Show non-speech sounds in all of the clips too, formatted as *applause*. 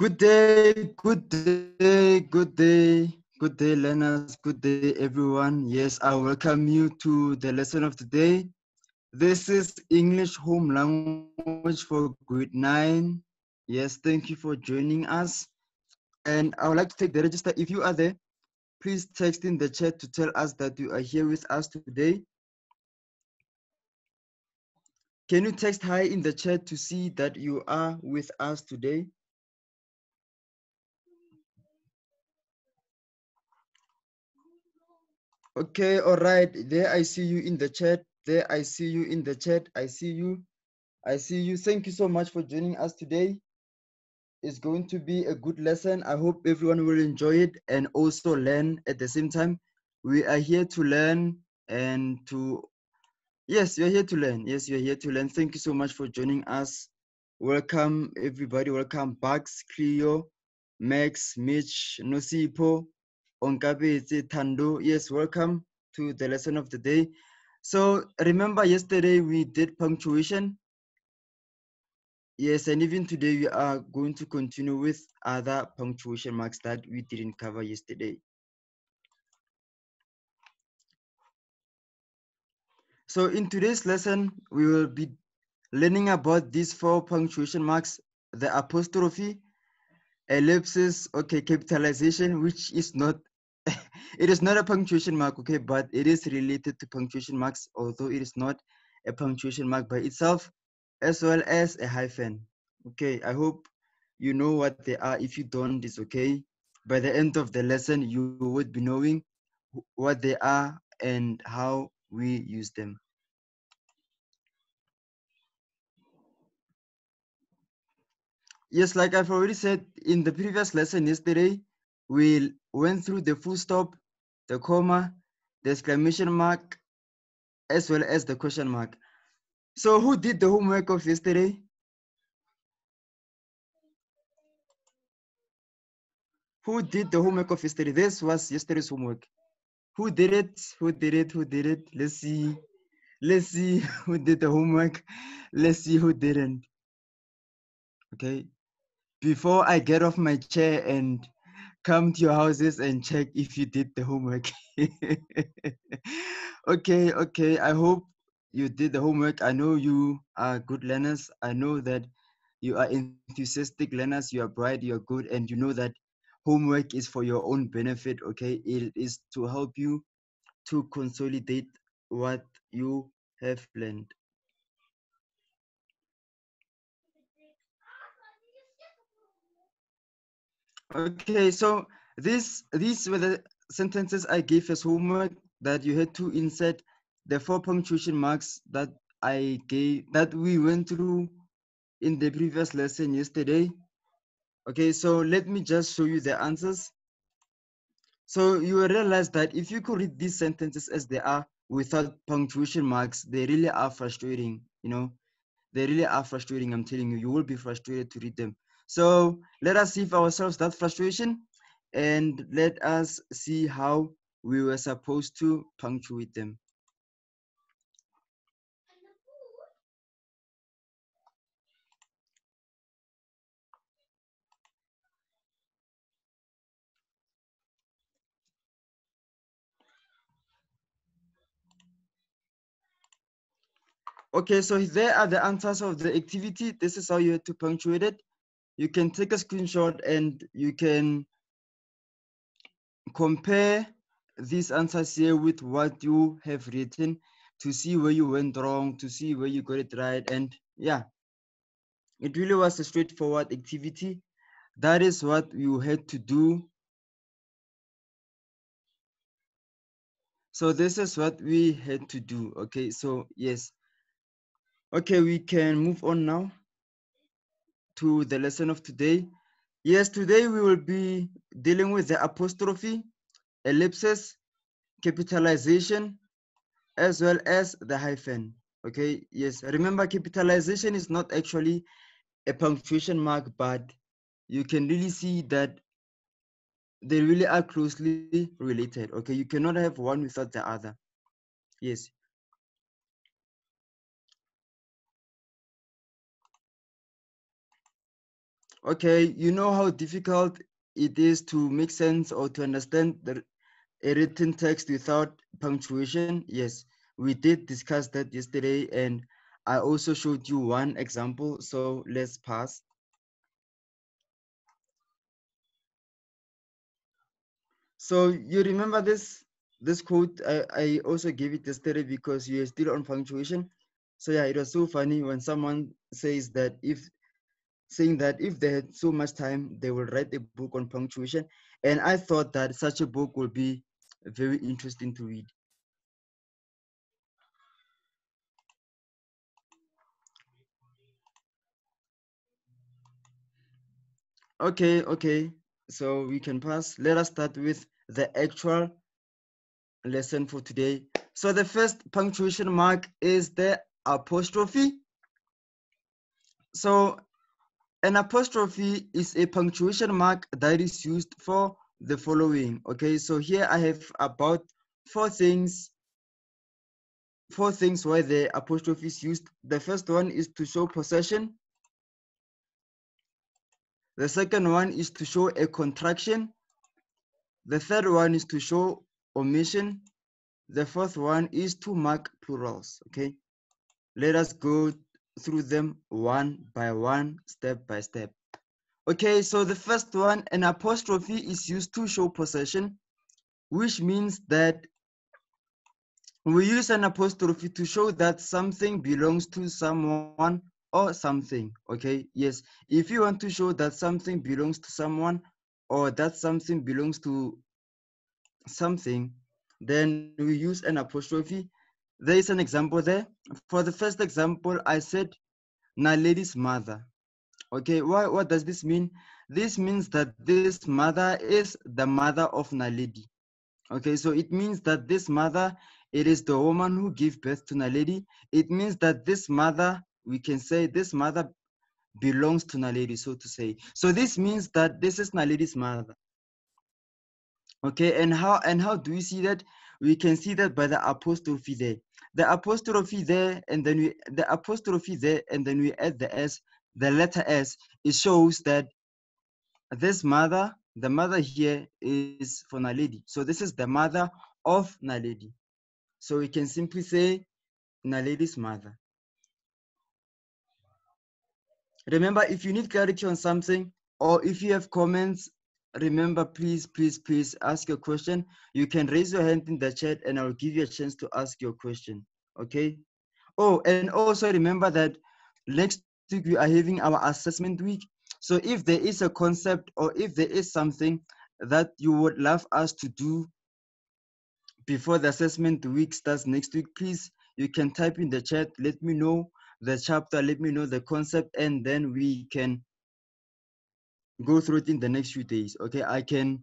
Good day, good day, good day, good day, learners. Good day, everyone. Yes, I welcome you to the lesson of today. This is English home language for grade nine. Yes, thank you for joining us. And I would like to take the register. If you are there, please text in the chat to tell us that you are here with us today. Can you text hi in the chat to see that you are with us today? Okay, all right. There I see you in the chat. There I see you in the chat. I see you. I see you. Thank you so much for joining us today. It's going to be a good lesson. I hope everyone will enjoy it and also learn at the same time. We are here to learn and to, yes, you're here to learn. Yes, you're here to learn. Thank you so much for joining us. Welcome, everybody. Welcome, Bugs, Cleo, Max, Mitch, Nosipo, Onkabeze, Tando. Yes, welcome to the lesson of the day. So remember yesterday we did punctuation. Yes, and even today we are going to continue with other punctuation marks that we didn't cover yesterday. So in today's lesson, we will be learning about these four punctuation marks, the apostrophe, ellipsis, okay, capitalization, which is not, *laughs* it is not a punctuation mark, okay, but it is related to punctuation marks, although it is not a punctuation mark by itself, as well as a hyphen. Okay, I hope you know what they are. If you don't, it's okay. By the end of the lesson, you would be knowing what they are and how we use them. Yes, like I've already said in the previous lesson yesterday, we went through the full stop, the comma, the exclamation mark, as well as the question mark. So who did the homework of yesterday? Who did the homework of yesterday? This was yesterday's homework. Who did it? Who did it? Who did it? Let's see. Let's see *laughs* who did the homework. Let's see who didn't. Okay. Before I get off my chair and come to your houses and check if you did the homework. *laughs* okay, okay. I hope you did the homework. I know you are good learners. I know that you are enthusiastic learners. You are bright, you are good, and you know that homework is for your own benefit. Okay, it is to help you to consolidate what you have learned. Okay, so this these were the sentences I gave as homework that you had to insert the four punctuation marks that I gave that we went through in the previous lesson yesterday. Okay, so let me just show you the answers. So you will realize that if you could read these sentences as they are without punctuation marks, they really are frustrating, you know. They really are frustrating, I'm telling you. You will be frustrated to read them. So let us save ourselves that frustration and let us see how we were supposed to punctuate them. Okay, so there are the answers of the activity. This is how you have to punctuate it. You can take a screenshot and you can compare these answers here with what you have written to see where you went wrong, to see where you got it right. And yeah, it really was a straightforward activity. That is what you had to do. So this is what we had to do. Okay, so yes. Okay, we can move on now to the lesson of today. Yes, today we will be dealing with the apostrophe, ellipsis, capitalization, as well as the hyphen. Okay, yes, remember capitalization is not actually a punctuation mark, but you can really see that they really are closely related. Okay, you cannot have one without the other. Yes. Okay, you know how difficult it is to make sense or to understand the a written text without punctuation? Yes, we did discuss that yesterday and I also showed you one example. So let's pass. So you remember this this quote? I, I also gave it yesterday because you are still on punctuation. So yeah, it was so funny when someone says that if saying that if they had so much time, they will write a book on punctuation. And I thought that such a book would be very interesting to read. Okay, okay. So we can pass. Let us start with the actual lesson for today. So the first punctuation mark is the apostrophe. So an apostrophe is a punctuation mark that is used for the following. Okay, so here I have about four things four things why the apostrophe is used. The first one is to show possession. The second one is to show a contraction. The third one is to show omission. The fourth one is to mark plurals, okay? Let us go through them one by one, step by step. Okay, so the first one, an apostrophe is used to show possession, which means that we use an apostrophe to show that something belongs to someone or something, okay? Yes, if you want to show that something belongs to someone or that something belongs to something, then we use an apostrophe. There is an example there. For the first example, I said Naledi's mother. Okay, what, what does this mean? This means that this mother is the mother of Naledi. Okay, so it means that this mother, it is the woman who gave birth to Naledi. It means that this mother, we can say this mother belongs to Naledi, so to say. So this means that this is Naledi's mother. Okay, and how and how do we see that? We can see that by the apostrophe there. The apostrophe there, and then we the apostrophe there, and then we add the S, the letter S. It shows that this mother, the mother here is for Naledi. So this is the mother of Naledi. So we can simply say Naledi's mother. Remember, if you need clarity on something, or if you have comments remember please please please ask your question. You can raise your hand in the chat and i'll give you a chance to ask your question okay? Oh and also remember that next week we are having our assessment week. So if there is a concept or if there is something that you would love us to do before the assessment week starts next week please you can type in the chat. Let me know the chapter let me know the concept and then we can go through it in the next few days. Okay, I can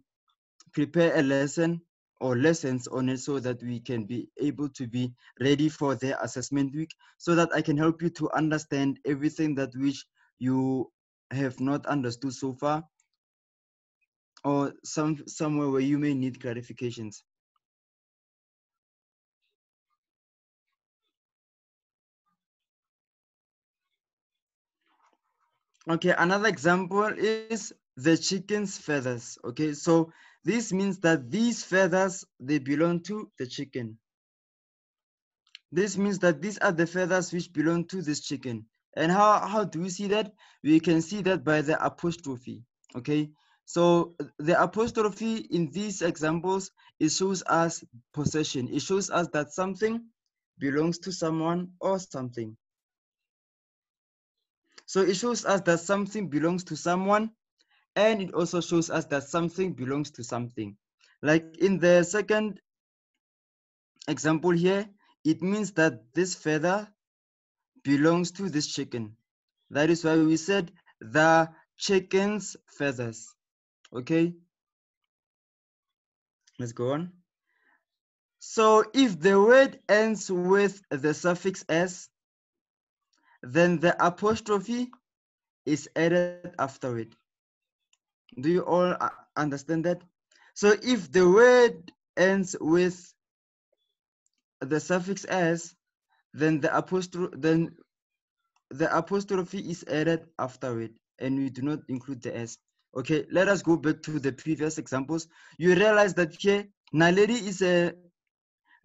prepare a lesson or lessons on it so that we can be able to be ready for the assessment week so that I can help you to understand everything that which you have not understood so far or some somewhere where you may need clarifications. Okay, another example is the chicken's feathers. Okay, so this means that these feathers, they belong to the chicken. This means that these are the feathers which belong to this chicken. And how, how do we see that? We can see that by the apostrophe, okay? So the apostrophe in these examples, it shows us possession. It shows us that something belongs to someone or something. So it shows us that something belongs to someone, and it also shows us that something belongs to something. Like in the second example here, it means that this feather belongs to this chicken. That is why we said the chicken's feathers. Okay. Let's go on. So if the word ends with the suffix s, then the apostrophe is added after it. Do you all uh, understand that? So if the word ends with the suffix s, then the apostrophe then the apostrophe is added after it. and we do not include the S. Okay, let us go back to the previous examples. You realize that here, Naledi is a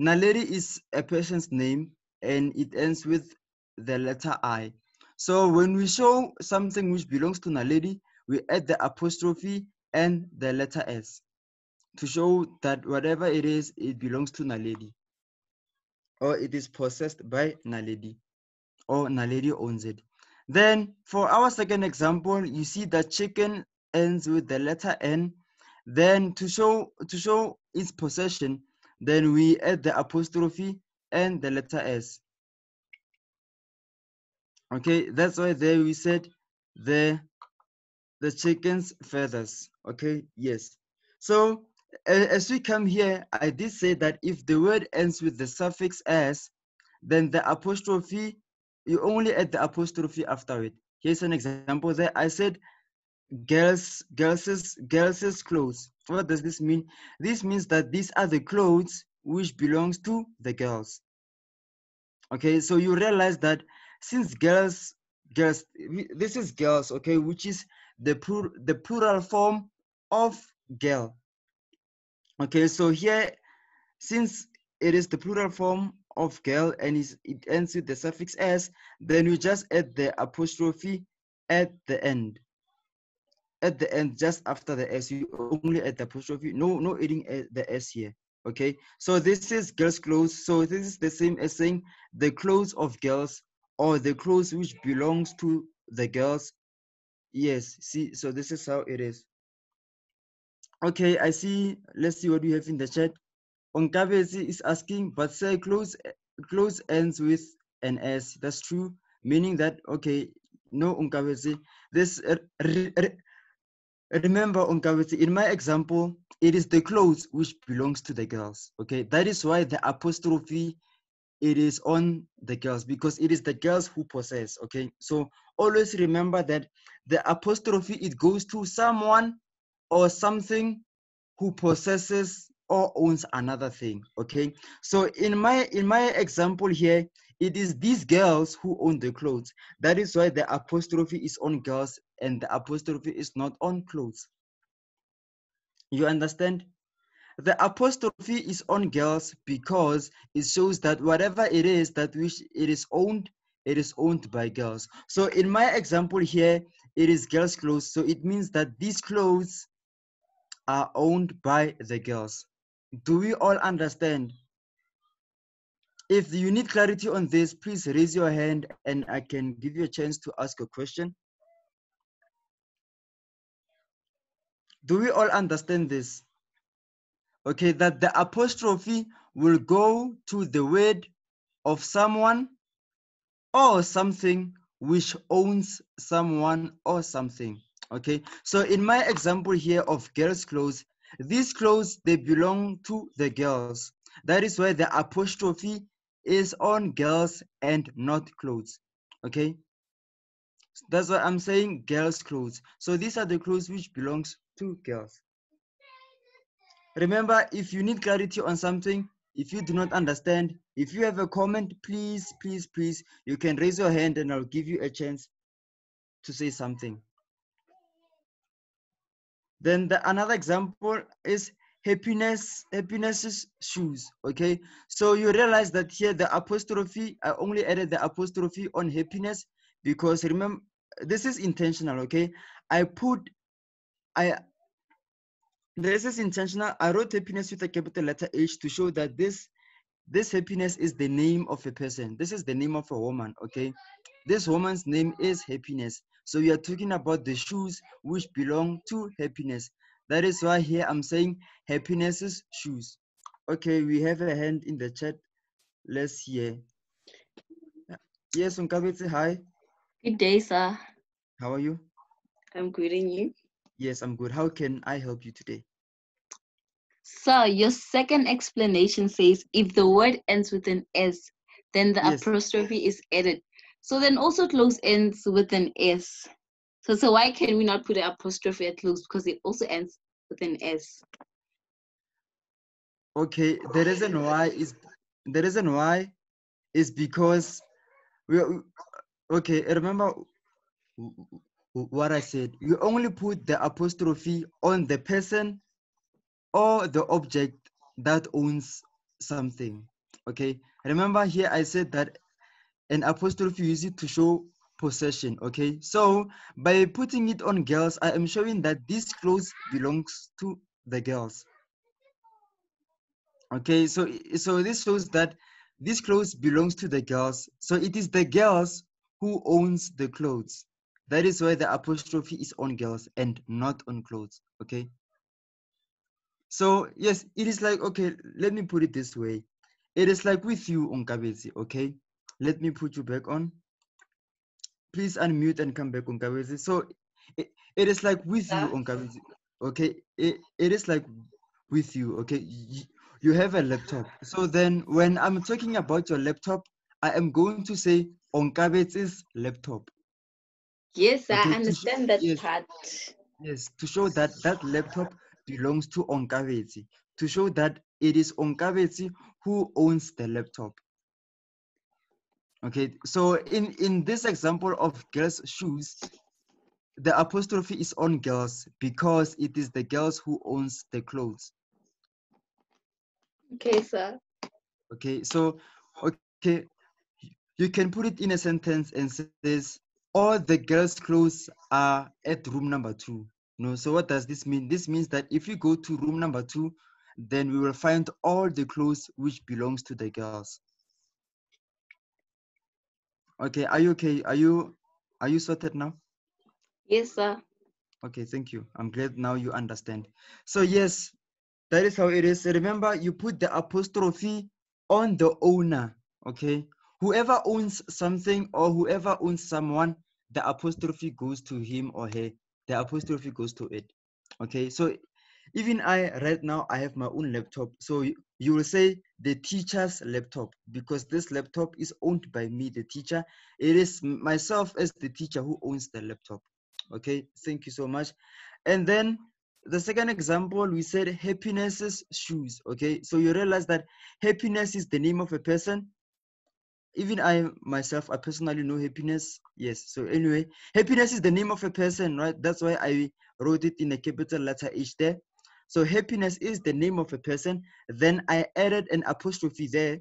Naledi is a person's name and it ends with the letter I. So when we show something which belongs to Naledi, we add the apostrophe and the letter S to show that whatever it is, it belongs to Naledi or it is possessed by Naledi or Naledi owns it. Then for our second example, you see that chicken ends with the letter N. Then to show to show its possession, then we add the apostrophe and the letter S. Okay, that's why there we said the the chicken's feathers. Okay, yes. So as we come here, I did say that if the word ends with the suffix s, then the apostrophe, you only add the apostrophe after it. Here's an example there. I said girls, girls, girls' clothes. What does this mean? This means that these are the clothes which belongs to the girls. Okay, so you realize that since girls, girls, this is girls, okay, which is the, the plural form of girl. Okay, so here, since it is the plural form of girl and it ends with the suffix s, then you just add the apostrophe at the end. At the end, just after the s, you only add the apostrophe. No, no adding the s here. Okay, so this is girls' clothes. So this is the same as saying the clothes of girls or the clothes which belongs to the girls. Yes, see, so this is how it is. Okay, I see. Let's see what we have in the chat. Onkabezi is asking, but say close close ends with an S. That's true, meaning that okay, no Onkabezi. This remember Onkabezi. In my example, it is the clothes which belongs to the girls. Okay, that is why the apostrophe it is on the girls because it is the girls who possess. Okay, so always remember that the apostrophe it goes to someone or something who possesses or owns another thing okay? So in my in my example here it is these girls who own the clothes. That is why the apostrophe is on girls and the apostrophe is not on clothes. You understand the apostrophe is on girls because it shows that whatever it is that which it is owned it is owned by girls so in my example here it is girls clothes so it means that these clothes are owned by the girls. Do we all understand? If you need clarity on this, please raise your hand and I can give you a chance to ask a question. Do we all understand this? Okay, that the apostrophe will go to the word of someone or something which owns someone or something. Okay so in my example here of girls clothes these clothes they belong to the girls. That is why the apostrophe is on girls and not clothes. Okay that's why i'm saying girls clothes. So these are the clothes which belongs to girls remember if you need clarity on something if you do not understand if you have a comment please please please you can raise your hand and i'll give you a chance to say something then the another example is happiness, happiness's shoes. Okay, so you realize that here the apostrophe, I only added the apostrophe on happiness because remember this is intentional. Okay, I put I this is intentional. I wrote happiness with a capital letter H to show that this this happiness is the name of a person. This is the name of a woman. Okay, this woman's name is happiness. So we are talking about the shoes which belong to happiness. That is why here I'm saying happiness's shoes. Okay, we have a hand in the chat. Let's hear. Yes, Unkabetse, hi. Good day, sir. How are you? I'm greeting you? Yes, I'm good. How can I help you today? So your second explanation says if the word ends with an S, then the yes. apostrophe is added. So then also close ends with an S. So, so why can we not put an apostrophe at close? Because it also ends with an S. Okay, the reason why is the reason why is because we okay remember what I said. You only put the apostrophe on the person or the object that owns something. Okay. Remember here I said that an apostrophe is used to show possession. Okay. So by putting it on girls, I am showing that this clothes belongs to the girls. Okay. So so this shows that this clothes belongs to the girls. So it is the girls who owns the clothes. That is why the apostrophe is on girls and not on clothes. Okay. So yes, it is like, okay, let me put it this way. It is like with you, Onkabezi, okay? Let me put you back on. Please unmute and come back, Onkabezi. So it, it is like with you, Onkabezi, okay? It, it is like with you, okay? You, you have a laptop. So then when I'm talking about your laptop, I am going to say Onkabezi's laptop. Yes, I understand that yes, part. Yes, to show that that laptop belongs to Onkabezi, to show that it is Onkabezi who owns the laptop. Okay, so in, in this example of girls' shoes, the apostrophe is on girls because it is the girls who owns the clothes. Okay, sir. Okay, so okay, you can put it in a sentence and says all the girls' clothes are at room number two. No, so what does this mean? This means that if you go to room number two, then we will find all the clothes which belongs to the girls. Okay, are you okay? Are you are you sorted now? Yes, sir. Okay, thank you. I'm glad now you understand. So yes, that is how it is. Remember, you put the apostrophe on the owner. Okay, whoever owns something or whoever owns someone, the apostrophe goes to him or her the apostrophe goes to it. Okay, so even I right now I have my own laptop. So you, you will say the teacher's laptop because this laptop is owned by me, the teacher. It is myself as the teacher who owns the laptop. Okay, thank you so much. And then the second example, we said happiness's shoes. Okay, so you realize that happiness is the name of a person even I myself, I personally know happiness. Yes. So anyway, happiness is the name of a person, right? That's why I wrote it in a capital letter H there. So happiness is the name of a person. Then I added an apostrophe there.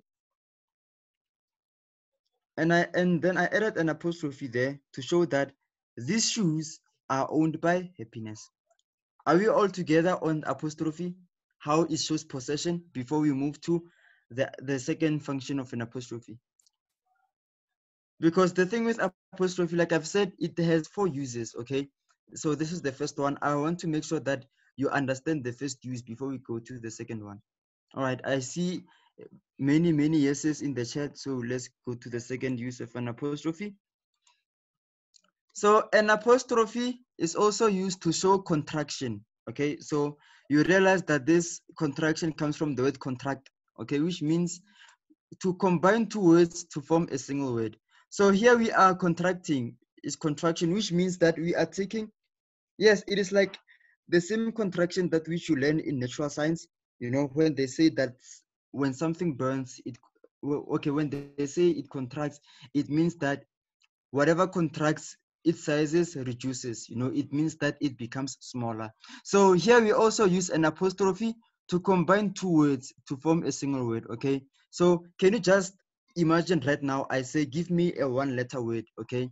And I and then I added an apostrophe there to show that these shoes are owned by happiness. Are we all together on apostrophe? How it shows possession before we move to the, the second function of an apostrophe because the thing with apostrophe, like I've said, it has four uses, okay? So this is the first one. I want to make sure that you understand the first use before we go to the second one. All right, I see many, many yeses in the chat. So let's go to the second use of an apostrophe. So an apostrophe is also used to show contraction. Okay, so you realize that this contraction comes from the word contract, okay, which means to combine two words to form a single word. So here we are contracting is contraction, which means that we are taking, yes, it is like the same contraction that which you learn in natural science, you know, when they say that when something burns, it, okay, when they say it contracts, it means that whatever contracts, its sizes reduces, you know, it means that it becomes smaller. So here we also use an apostrophe to combine two words to form a single word, okay? So can you just imagine right now I say, give me a one letter word, okay?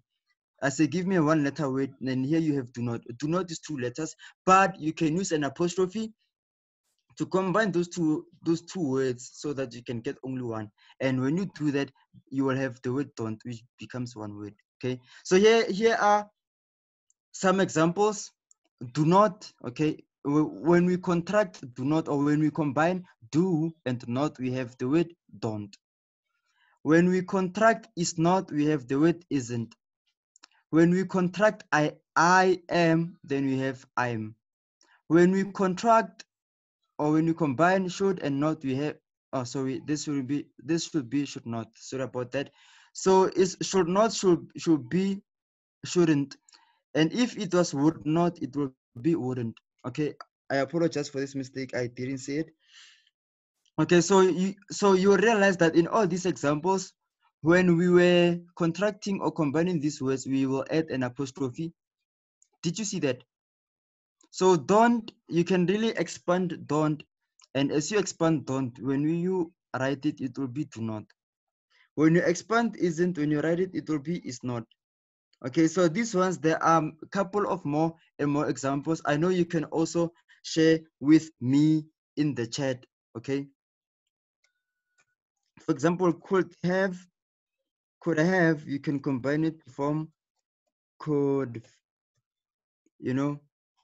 I say, give me a one letter word, and here you have do not. Do not is two letters, but you can use an apostrophe to combine those two those two words so that you can get only one. And when you do that, you will have the word don't, which becomes one word. Okay. So here here are some examples. Do not, okay. When we contract do not, or when we combine do and not, we have the word don't. When we contract is not, we have the word isn't. When we contract I, I am, then we have I'm. When we contract or when we combine should and not, we have, oh, sorry, this will be, this should be, should not. Sorry about that. So it should not, should, should be, shouldn't. And if it was would not, it will be wouldn't. Okay, I apologize for this mistake. I didn't say it. Okay, so you so you realize that in all these examples, when we were contracting or combining these words, we will add an apostrophe Did you see that? So don't, you can really expand don't. And as you expand don't, when you write it, it will be do not. When you expand isn't, when you write it, it will be is not. Okay, so these ones, there are a couple of more and more examples. I know you can also share with me in the chat, okay? For example, could have, could have, you can combine it from could, you know,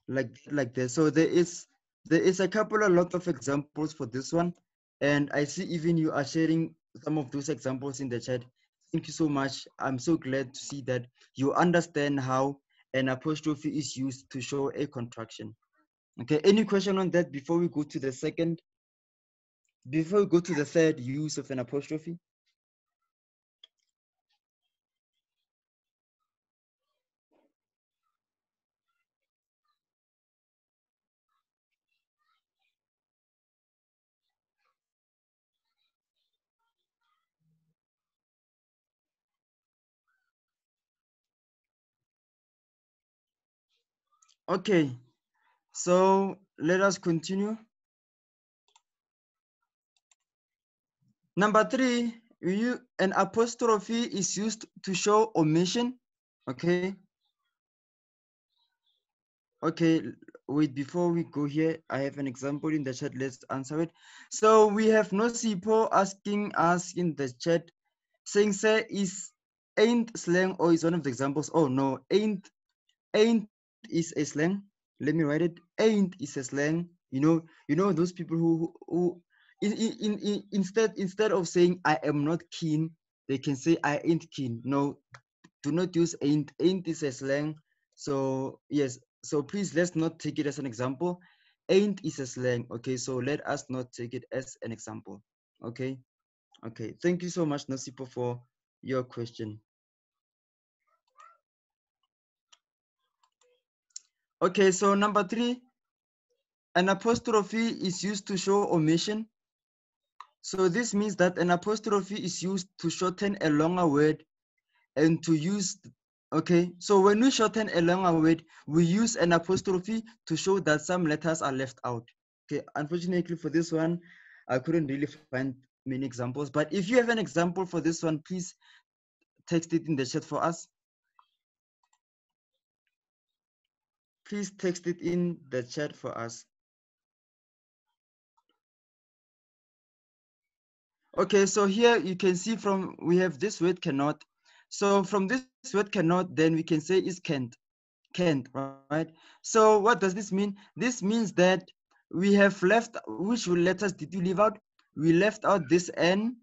like like this. So there is there is a couple a lot of examples for this one. And I see even you are sharing some of those examples in the chat. Thank you so much. I'm so glad to see that you understand how an apostrophe is used to show a contraction. Okay, any question on that before we go to the second? Before we go to the third use of an apostrophe? Okay, so let us continue. Number three, you, an apostrophe is used to show omission. Okay. Okay, wait, before we go here, I have an example in the chat. Let's answer it. So we have no Nosipo asking us in the chat, saying, say, is ain't slang or is one of the examples? Oh no, ain't, ain't is a slang. Let me write it. Ain't is a slang. You know, you know those people who who in, in, in, instead instead of saying I am not keen, they can say I ain't keen. No, do not use ain't. Ain't is a slang. So yes, so please let's not take it as an example. Ain't is a slang. Okay, so let us not take it as an example. Okay, okay. Thank you so much, Nasipo, for your question. Okay, so number three, an apostrophe is used to show omission. So this means that an apostrophe is used to shorten a longer word and to use, okay, so when we shorten a longer word, we use an apostrophe to show that some letters are left out. Okay, unfortunately for this one, I couldn't really find many examples, but if you have an example for this one, please text it in the chat for us. please text it in the chat for us. Okay, so here you can see from, we have this word cannot. So from this word cannot, then we can say is can't, can't, right? So what does this mean? This means that we have left, which letters did you leave out? We left out this N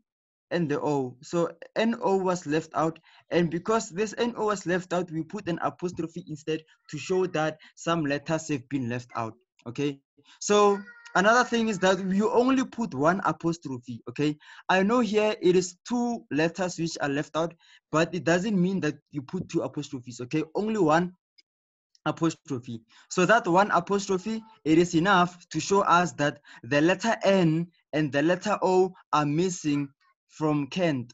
and the O. So NO was left out. And because this NO was left out, we put an apostrophe instead to show that some letters have been left out. Okay. So another thing is that you only put one apostrophe. Okay. I know here it is two letters which are left out, but it doesn't mean that you put two apostrophes. Okay. Only one apostrophe. So that one apostrophe, it is enough to show us that the letter N and the letter O are missing from can't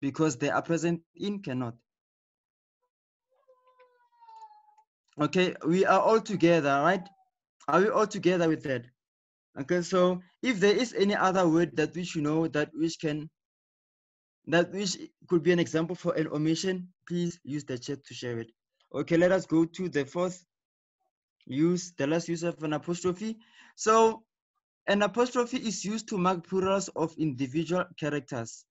because they are present in cannot. Okay, we are all together, right? Are we all together with that? Okay, so if there is any other word that we should know that which can, that which could be an example for an omission, please use the chat to share it. Okay, let us go to the fourth use, the last use of an apostrophe. So an apostrophe is used to mark plurals of individual characters.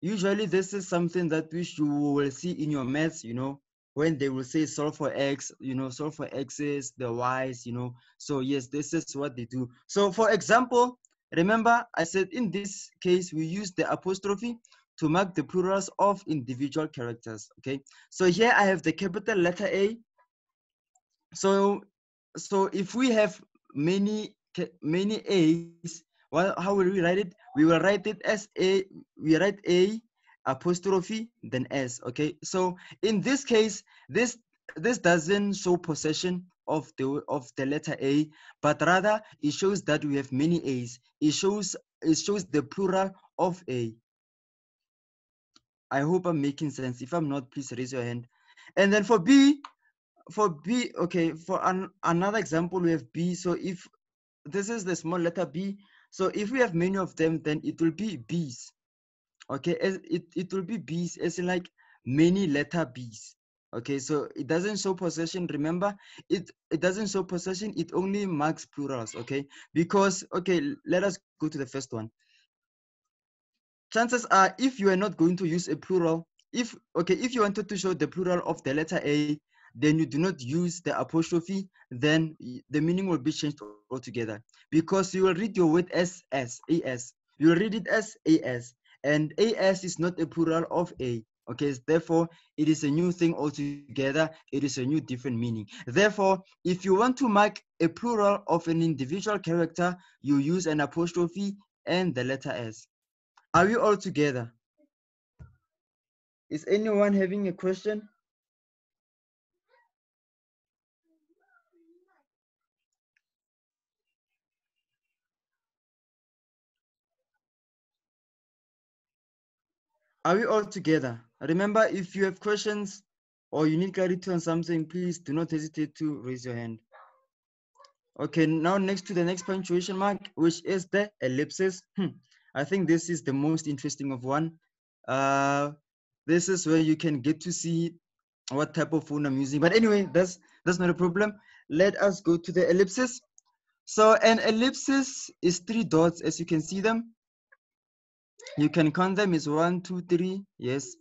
Usually this is something that which you will see in your maths, you know, when they will say solve for x, you know, solve for x's, the y's, you know. So yes, this is what they do. So for example, remember I said in this case, we use the apostrophe to mark the plurals of individual characters, okay? So here I have the capital letter A. So, so if we have many many A's, well, how will we write it? We will write it as A, we write A apostrophe, then S, okay? So in this case, this this doesn't show possession of the of the letter A, but rather it shows that we have many A's. It shows it shows the plural of A. I hope I'm making sense. If I'm not, please raise your hand. And then for B, for B, okay, for an, another example, we have B. So if this is the small letter B, so if we have many of them, then it will be B's. Okay, it, it will be B's as in like many letter B's. Okay, so it doesn't show possession. Remember, it, it doesn't show possession. It only marks plurals. Okay, because, okay, let us go to the first one. Chances are if you are not going to use a plural, if, okay, if you wanted to show the plural of the letter A, then you do not use the apostrophe, then the meaning will be changed altogether because you will read your word as as. You will read it as as, and as is not a plural of a. Okay, therefore it is a new thing altogether. It is a new different meaning. Therefore, if you want to mark a plural of an individual character, you use an apostrophe and the letter s. Are we all together? Is anyone having a question? Are we all together? Remember, if you have questions or you need clarity on something, please do not hesitate to raise your hand. Okay, now next to the next punctuation mark, which is the ellipsis. Hmm. I think this is the most interesting of one. Uh, this is where you can get to see what type of phone I'm using. But anyway, that's that's not a problem. Let us go to the ellipsis. So an ellipsis is three dots, as you can see them. You can count them is one, two, three. Yes,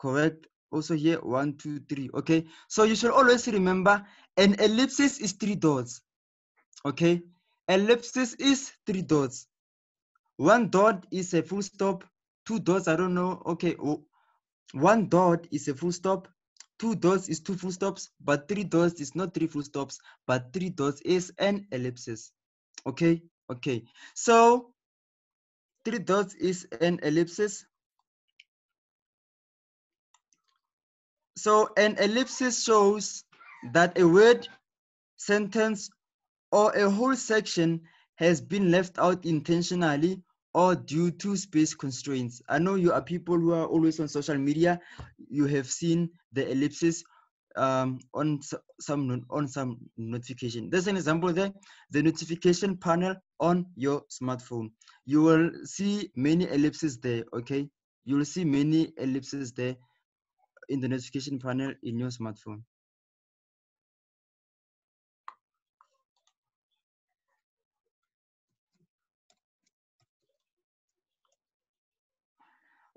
correct. Also here, one, two, three. Okay, so you should always remember an ellipsis is three dots. Okay, ellipsis is three dots. One dot is a full stop. Two dots, I don't know. Okay, one dot is a full stop. Two dots is two full stops, but three dots is not three full stops, but three dots is an ellipsis. Okay, okay. So three dots is an ellipsis. So an ellipsis shows that a word, sentence, or a whole section has been left out intentionally or due to space constraints. I know you are people who are always on social media. You have seen the ellipsis um, on some on some notification. There's an example there, the notification panel on your smartphone. You will see many ellipses there, okay? You will see many ellipses there in the notification panel in your smartphone.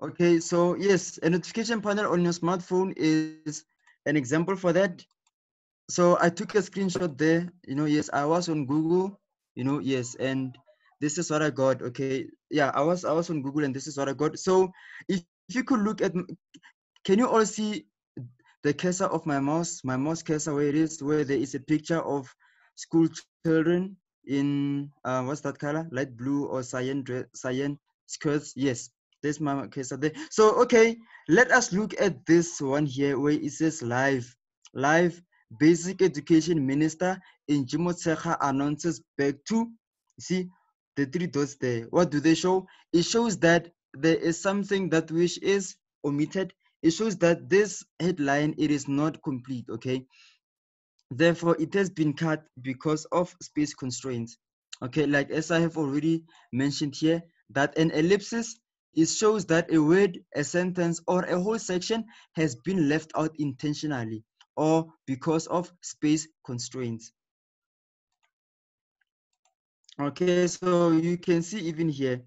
Okay, so yes, a notification panel on your smartphone is an example for that. So I took a screenshot there, you know, yes, I was on Google, you know, yes, and this is what I got. Okay, yeah, I was I was on Google and this is what I got. So if, if you could look at, can you all see the cursor of my mouse, my mouse cursor where it is, where there is a picture of school children in uh, what's that color, light blue or cyan cyan skirts? Yes, there's my cursor there. So okay, let us look at this one here where it says live, live basic education minister Angie Motshekga announces back to see the three dots there. What do they show? It shows that there is something that which is omitted. It shows that this headline, it is not complete, okay? Therefore, it has been cut because of space constraints. Okay, like as I have already mentioned here, that an ellipsis, it shows that a word, a sentence, or a whole section has been left out intentionally or because of space constraints. Okay, so you can see even here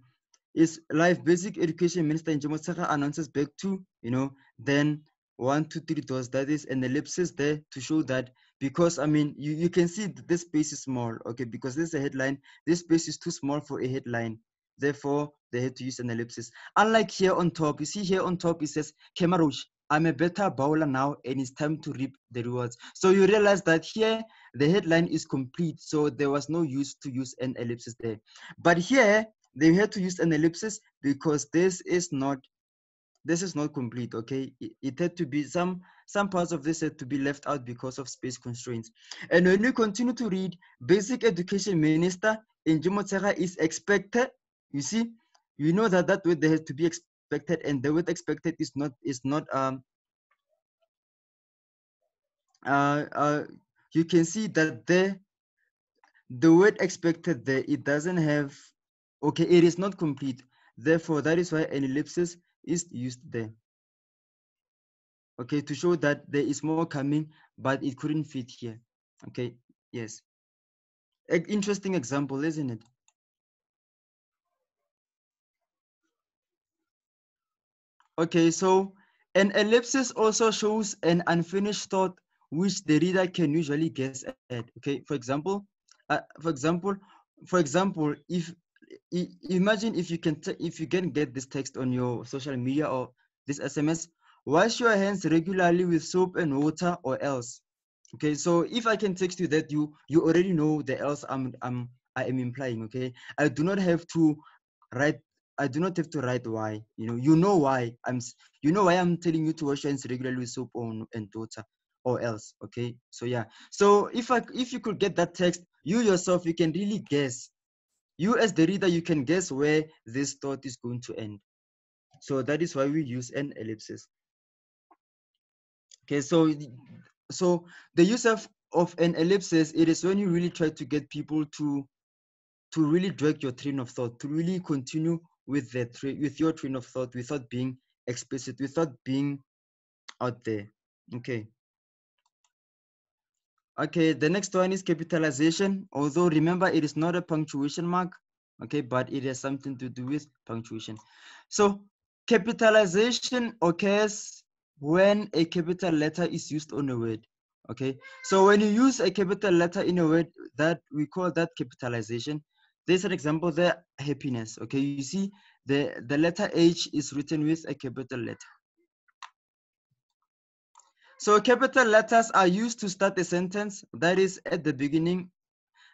is life basic education minister Angie Motshekga announces back to, you know, then one, two, three doors. That is an ellipsis there to show that because I mean you, you can see this space is small, okay, because this is a headline, this space is too small for a headline. Therefore, they had to use an ellipsis. Unlike here on top, you see here on top it says Kemar Roach. I'm a better bowler now and it's time to reap the rewards. So you realize that here the headline is complete. So there was no use to use an ellipsis there. But here they had to use an ellipsis because this is not this is not complete okay it, it, had to be some some parts of this had to be left out because of space constraints and when we continue to read basic education minister Angie Motshekga is expected you see you know that that word there has to be expected and the word expected is not is not um uh, uh, you can see that the the word expected there it doesn't have okay it is not complete. Therefore that is why an ellipsis is used there. Okay to show that there is more coming but it couldn't fit here. Okay yes. Interesting example isn't it okay so an ellipsis also shows an unfinished thought which the reader can usually guess at okay? For example uh, for example for example if imagine if you can if you can get this text on your social media or this sms wash your hands regularly with soap and water or else okay? So if i can text you that you you already know the else i'm i'm i am implying okay? I do not have to write i do not have to write why. You know you know why i'm you know why i'm telling you to wash hands regularly with soap and water or else okay? So yeah. So if i if you could get that text you yourself you can really guess. You as the reader you can guess where this thought is going to end. So that is why we use an ellipsis. Okay so so the use of of an ellipsis it is when you really try to get people to to really drag your train of thought to really continue with the tra- with your train of thought without being explicit without being out there. Okay. Okay the next one is capitalization. Although remember it is not a punctuation mark okay but it has something to do with punctuation. So capitalization occurs when a capital letter is used on a word okay? So when you use a capital letter in a word that we call that capitalization there's an example there happiness okay? You see the the letter h is written with a capital letter. So capital letters are used to start a sentence. That is at the beginning.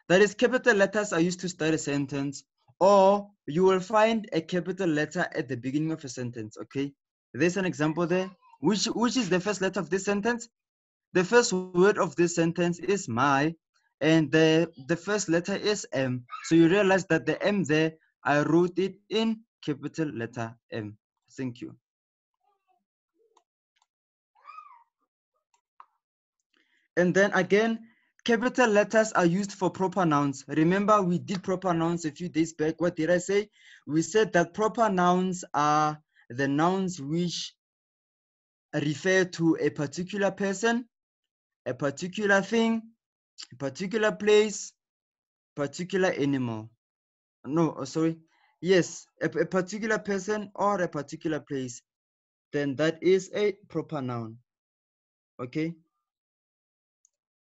That is capital letters are used to start a sentence. Or you will find a capital letter at the beginning of a sentence okay? There's an example there. Which which is the first letter of this sentence? The first word of this sentence is my and the the first letter is m. So you realize that the m there i wrote it in capital letter m. Thank you. And then again capital letters are used for proper nouns. Remember we did proper nouns a few days back. What did i say? We said that proper nouns are the nouns which refer to a particular person, a particular thing, particular place, particular animal. No, oh, sorry. Yes, a, a particular person or a particular place. Then that is a proper noun. Okay.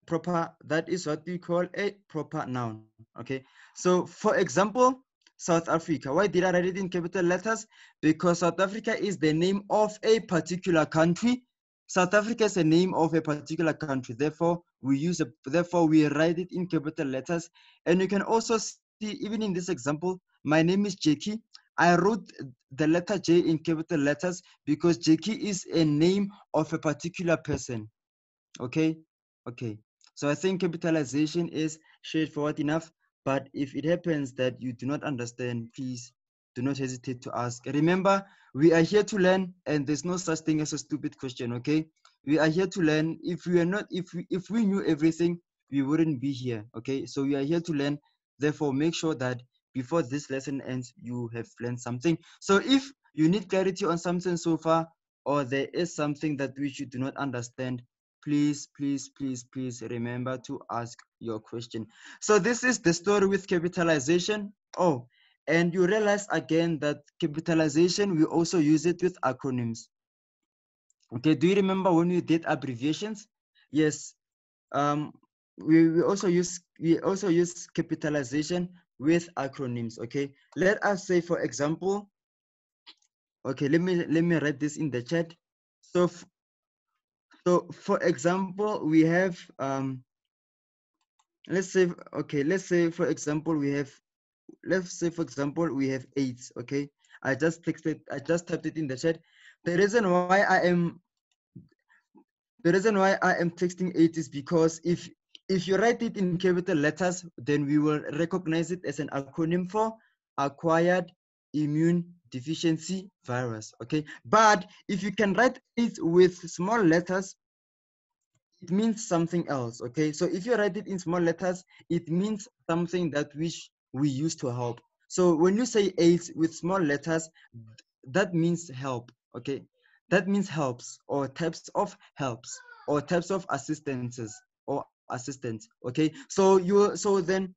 Proper, that is what we call a proper noun. Okay. So for example, South Africa. Why did I write it in capital letters? Because South Africa is the name of a particular country. South Africa is the name of a particular country. Therefore, we use a, therefore we write it in capital letters. And you can also see, even in this example, my name is Jackie. I wrote the letter J in capital letters because Jackie is a name of a particular person. Okay, okay. So I think capitalization is straightforward enough. But if it happens that you do not understand, please do not hesitate to ask. Remember, we are here to learn, and there's no such thing as a stupid question. Okay, we are here to learn. If we are not, if we if we knew everything, we wouldn't be here. Okay, so we are here to learn. Therefore, make sure that before this lesson ends, you have learned something. So if you need clarity on something so far, or there is something that which you do not understand, please, please, please, please remember to ask your question. So this is the story with capitalization. Oh, and you realize again that capitalization, we also use it with acronyms. Okay, do you remember when we did abbreviations? Yes, um, we, we also use we also use capitalization with acronyms. Okay, let us say for example. Okay, let me let me write this in the chat. So so for example, we have, um, let's say, okay, let's say, for example, we have, let's say, for example, we have AIDS, okay? I just texted, I just typed it in the chat. The reason why I am, the reason why I am texting AIDS is because if, if you write it in capital letters, then we will recognize it as an acronym for acquired immune deficiency virus okay but if you can write it with small letters it means something else. Okay, so if you write it in small letters, it means something that which we use to help. So when you say aids with small letters, that means help. Okay, that means helps or types of helps or types of assistances or assistance. Okay, so you so then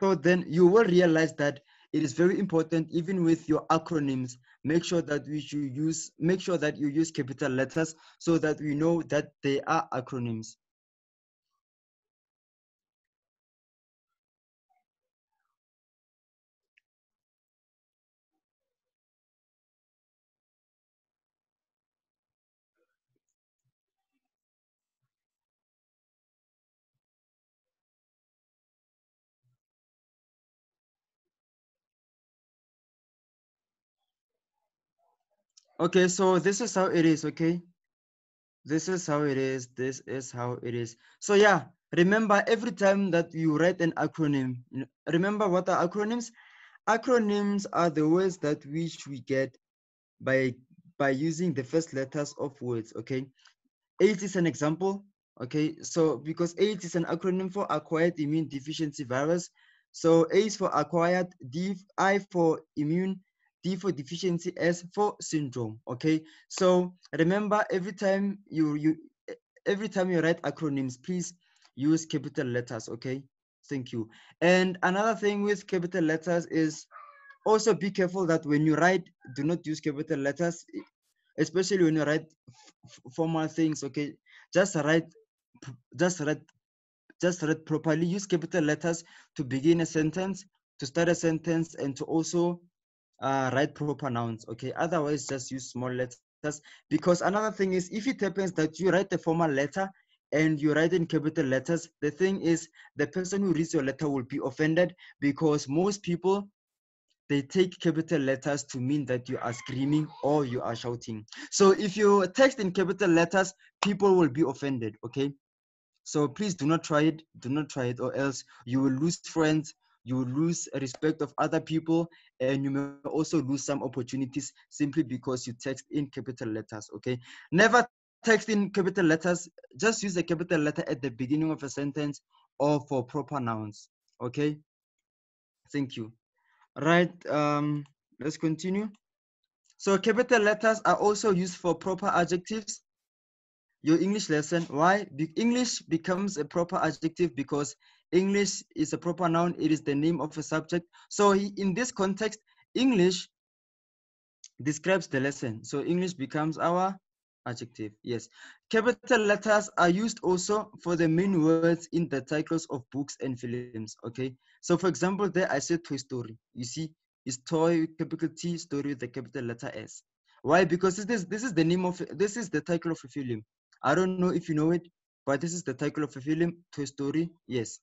so then you will realize that it is very important even with your acronyms make sure that we should use make sure that you use capital letters so that we know that they are acronyms Okay, so this is how it is, okay? This is how it is, this is how it is. So yeah, remember every time that you write an acronym, remember what are acronyms? Acronyms are the words that which we get by by using the first letters of words, okay? AIDS is an example, okay? So because AIDS is an acronym for acquired immune deficiency virus. So A is for acquired, D, I for immune, D for deficiency, S for syndrome. Okay, so remember every time you you every time you write acronyms, please use capital letters. Okay, thank you. And another thing with capital letters is also be careful that when you write, do not use capital letters, especially when you write formal things. Okay, just write, just write, just write properly. Use capital letters to begin a sentence, to start a sentence, and to also uh, write proper nouns, okay? Otherwise, just use small letters. Because another thing is, if it happens that you write a formal letter and you write in capital letters, the thing is, the person who reads your letter will be offended because most people, they take capital letters to mean that you are screaming or you are shouting. So if you text in capital letters, people will be offended, okay? So please do not try it, do not try it or else you will lose friends, you lose respect of other people and you may also lose some opportunities simply because you text in capital letters okay? Never text in capital letters. Just use a capital letter at the beginning of a sentence or for proper nouns okay? Thank you. Right um let's continue. So capital letters are also used for proper adjectives. Your english lesson. Why? English becomes a proper adjective because English is a proper noun. It is the name of a subject. So in this context, English describes the lesson. So English becomes our adjective. Yes. Capital letters are used also for the main words in the titles of books and films. Okay. So for example, there I said Toy Story. You see, it's toy, capital T, story with the capital letter S. Why? Because this is this is the name of this is the title of a film. I don't know if you know it, but this is the title of a film, Toy Story. Yes.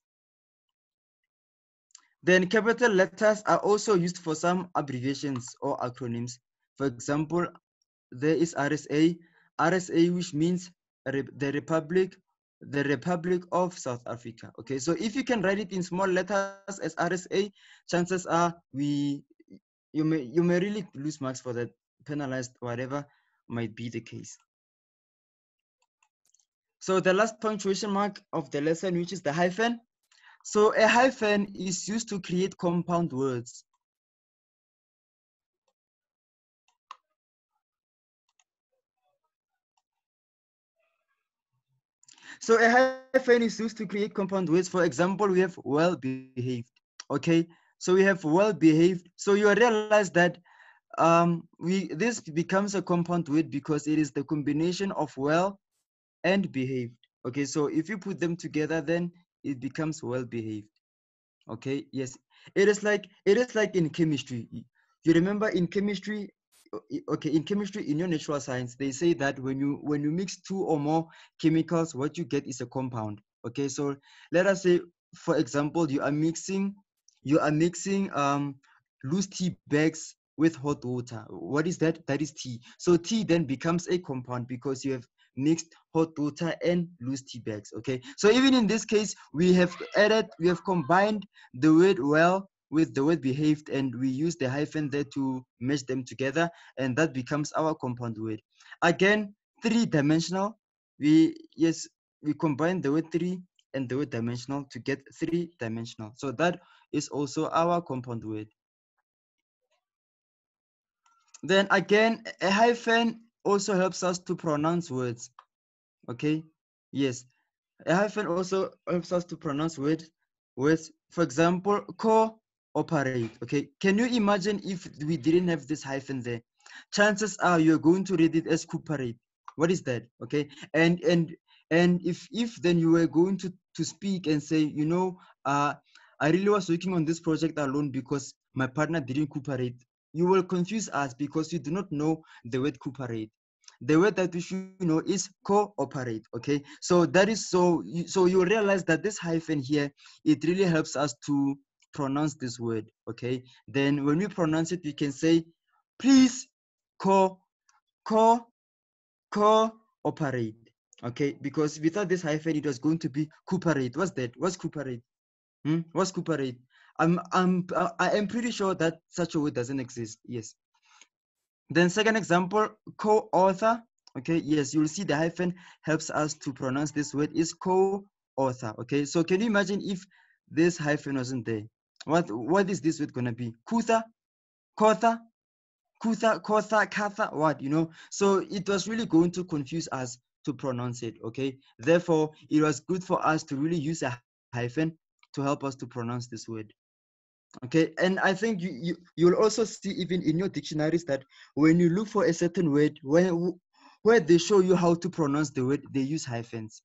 Then capital letters are also used for some abbreviations or acronyms. For example, there is RSA, RSA which means the Republic, the Republic of South Africa. Okay, so if you can write it in small letters as RSA, chances are we you may you may really lose marks for that, penalized, whatever might be the case. So the last punctuation mark of the lesson, which is the hyphen, so a hyphen is used to create compound words. So a hyphen is used to create compound words. For example, we have well-behaved, okay? So we have well-behaved. So you realize that um, we this becomes a compound word because it is the combination of well and behaved. Okay, so if you put them together, then it becomes well behaved okay? Yes. It is like it is like in chemistry. You remember in chemistry okay in chemistry in your natural science they say that when you when you mix two or more chemicals what you get is a compound. Okay? So let us say for example you are mixing you are mixing um loose tea bags with hot water. What is that? That is tea. So tea then becomes a compound because you have mixed hot water and loose tea bags okay so even in this case we have added we have combined the word well with the word behaved and we use the hyphen there to mesh them together and that becomes our compound word again three dimensional we yes we combine the word three and the word dimensional to get three dimensional. So that is also our compound word. Then again, a hyphen also helps us to pronounce words. Okay, yes, a hyphen also helps us to pronounce words. Words, for example, cooperate. Okay, can you imagine if we didn't have this hyphen there? Chances are you're going to read it as cooperate. What is that? Okay, and and and if if then you were going to to speak and say, you know, uh, I really was working on this project alone because my partner didn't cooperate you will confuse us because you do not know the word cooperate. The word that we should know is cooperate okay? So that is so so you realize that this hyphen here it really helps us to pronounce this word okay? Then when we pronounce it we can say please co co cooperate okay? Because without this hyphen it was going to be cooperate. What's that? What's cooperate? Hmm? what's cooperate I'm I'm uh, I am pretty sure that such a word doesn't exist. Yes. Then second example, co-author. Okay, yes, you'll see the hyphen helps us to pronounce this word is co-author. Okay, so can you imagine if this hyphen wasn't there? What what is this word gonna be? Kutha, kotha, kutha, kotha, katha, what you know? So it was really going to confuse us to pronounce it. Okay, therefore it was good for us to really use a hyphen to help us to pronounce this word okay and i think you, you you'll also see even in your dictionaries that when you look for a certain word when where they show you how to pronounce the word they use hyphens.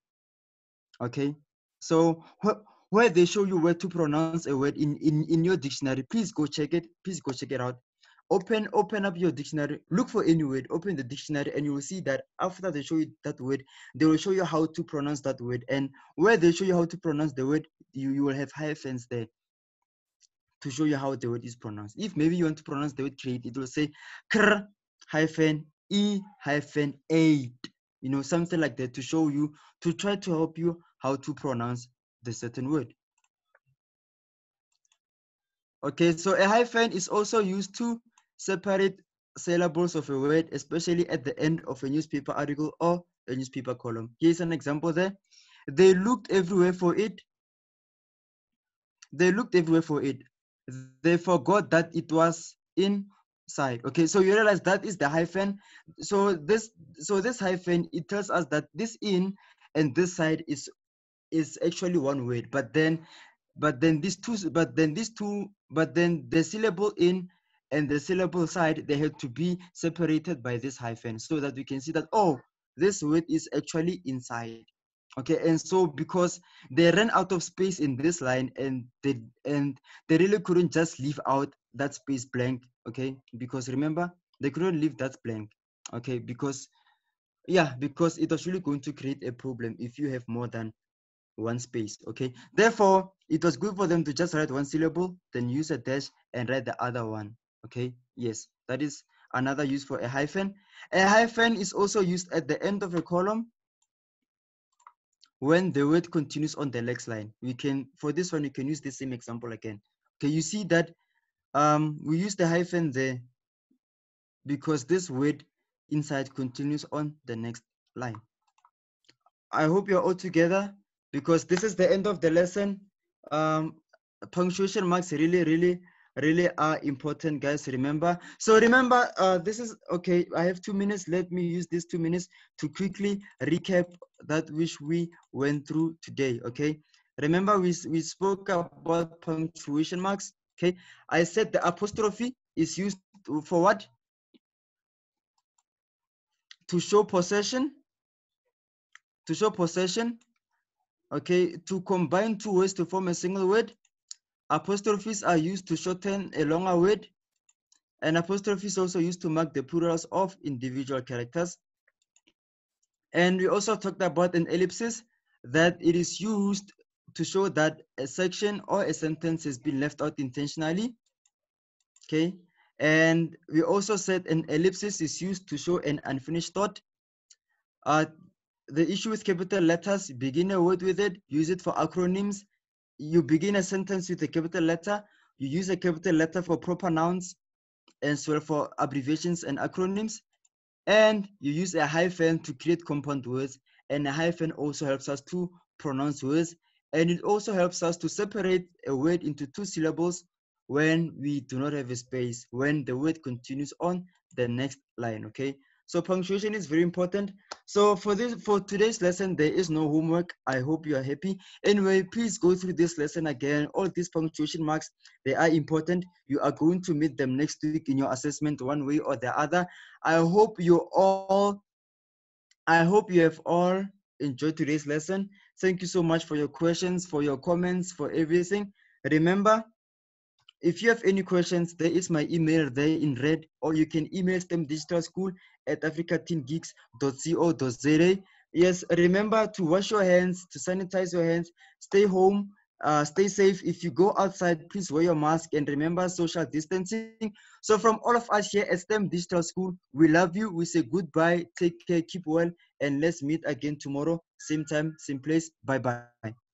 Okay so wh- where they show you where to pronounce a word in, in in your dictionary please go check it please go check it out. Open open up your dictionary look for any word open the dictionary and you will see that after they show you that word they will show you how to pronounce that word. And where they show you how to pronounce the word you, you will have hyphens there to show you how the word is pronounced. If maybe you want to pronounce the word create, it will say kr hyphen e hyphen eight, you know, something like that to show you, to try to help you how to pronounce the certain word. Okay, so a hyphen is also used to separate syllables of a word, especially at the end of a newspaper article or a newspaper column. Here's an example there. They looked everywhere for it. They looked everywhere for it they forgot that it was inside. Okay so you realize that is the hyphen. So this so this hyphen it tells us that this in and this side is is actually one word. But then but then these two but then these two but then the syllable in and the syllable side they have to be separated by this hyphen so that we can see that oh this word is actually inside okay and so because they ran out of space in this line and they and they really couldn't just leave out that space blank okay? Because remember they couldn't leave that blank okay? Because yeah because it was really going to create a problem if you have more than one space okay? Therefore it was good for them to just write one syllable then use a dash and write the other one okay? Yes that is another use for a hyphen. A hyphen is also used at the end of a column when the word continues on the next line, we can, for this one, you can use the same example again. Okay, you see that um, we use the hyphen there because this word inside continues on the next line. I hope you're all together because this is the end of the lesson. Um, punctuation marks really, really really are important guys remember? So remember uh, this is okay i have two minutes. Let me use these two minutes to quickly recap that which we went through today okay? Remember we, we spoke about punctuation marks okay? I said the apostrophe is used for what? To show possession to show possession okay? To combine two words to form a single word Apostrophes are used to shorten a longer word, and apostrophes also used to mark the plurals of individual characters. And we also talked about an ellipsis that it is used to show that a section or a sentence has been left out intentionally. Okay. And we also said an ellipsis is used to show an unfinished thought. Uh, the issue with capital letters, begin a word with it, use it for acronyms, you begin a sentence with a capital letter, you use a capital letter for proper nouns as well for abbreviations and acronyms, and you use a hyphen to create compound words and a hyphen also helps us to pronounce words. And it also helps us to separate a word into two syllables when we do not have a space, when the word continues on the next line, okay? So punctuation is very important. So for this, for today's lesson, there is no homework. I hope you are happy. Anyway, please go through this lesson again. All these punctuation marks, they are important. You are going to meet them next week in your assessment one way or the other. I hope you all, I hope you have all enjoyed today's lesson. Thank you so much for your questions, for your comments, for everything. Remember, if you have any questions, there is my email there in red, or you can email STEM Digital School at africateengeeks.co.za. Yes, remember to wash your hands, to sanitize your hands, stay home, uh, stay safe. If you go outside, please wear your mask and remember social distancing. So from all of us here at STEM Digital School, we love you. We say goodbye, take care, keep well, and let's meet again tomorrow, same time, same place. Bye-bye.